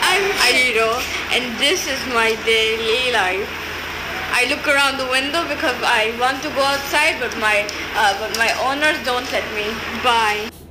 I'm Shiro, and this is my daily life. I look around the window because I want to go outside, but my uh, but my owners don't let me. Bye.